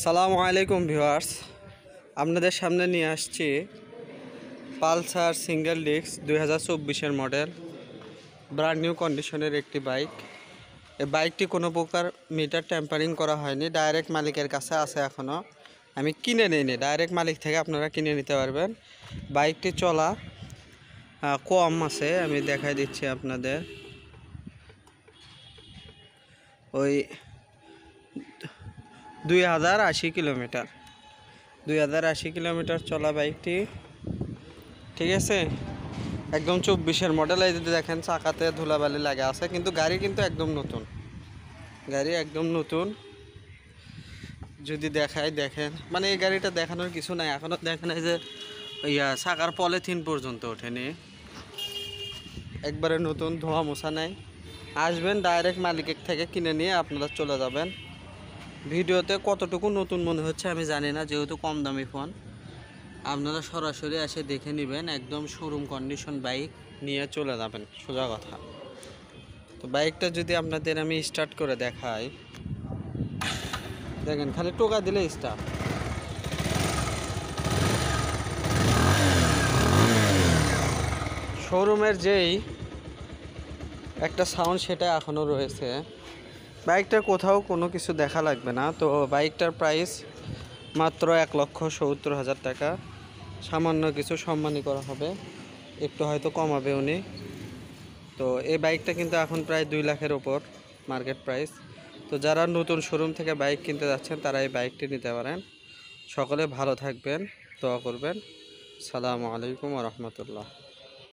সালামু আলাইকুম ভিউয়ার্স। আপনাদের সামনে নিয়ে আসছি পালসার সিঙ্গেল ডিস্ক দুই হাজার চব্বিশের মডেল। ব্র্যান্ড নিউ কন্ডিশনের একটি বাইক। এই বাইকটি কোনো প্রকার মিটার ট্যাম্পারিং করা হয়নি, ডাইরেক্ট মালিকের কাছে আছে এখনও আমি কিনে নিইনি, ডাইরেক্ট মালিক থেকে আপনারা কিনে নিতে পারবেন। বাইকটি চলা কম আছে, আমি দেখাই দিচ্ছি আপনাদের। ওই দুই হাজার আশি কিলোমিটার। দুই হাজার আশি কিলোমিটার চলা বাইকটি ঠিক আছে? একদম চব্বিশের মডেল এই যদি দেখেন চাকাতে ধুলাবালি লাগা আছে, কিন্তু গাড়ি কিন্তু একদম নতুন। গাড়ি একদম নতুন। যদি দেখাই, দেখেন। মানে এই গাড়িটা দেখানোর কিছু নাই এখনও দেখেন এই যে, ইয়া, চাকার পলিথিন পর্যন্ত ওঠেনি। একবারে নতুন, ধোয়া মোছা নাই। আসবেন ডাইরেক্ট মালিকের থেকে কিনে নিয়ে আপনারা চলে যাবেন। ভিডিওতে কতটুকু নতুন মনে হচ্ছে আমি জানি না, যেহেতু কম দামি ফোন। আপনারা সরাসরি এসে দেখে নেবেন, একদম শোরুম কন্ডিশন বাইক নিয়ে চলে যাবেন, সোজা কথা। তো বাইকটা যদি আপনাদের আমি স্টার্ট করে দেখাই। দেখেন, খালি টোকা দিলে স্টার্ট শোরুমের যেই একটা সাউন্ড সেটা এখনও রয়েছে। বাইকটার কোথাও কোনো কিছু দেখা লাগবে না। তো বাইকটার প্রাইস মাত্র এক লক্ষ সত্তর হাজার টাকা। সামান্য কিছু সম্মানী করা হবে। একটু হয়তো কমাবে উনি। তো এই বাইকটা কিন্তু এখন প্রায় দুই লাখের ওপর মার্কেট প্রাইস তো যারা নতুন শোরুম থেকে বাইক কিনতে যাচ্ছেন, তারা এই বাইকটি নিতে পারেন। সকলে ভালো থাকবেন, দোয়া করবেন। সালামু আলাইকুম রহমতুল্লাহ।